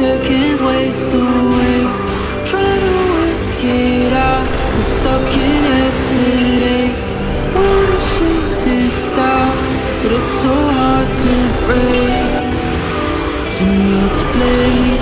seconds waste away. Trying to work it out. I'm stuck in yesterday. Wanna shake this down But it's so hard to break. And you're to blame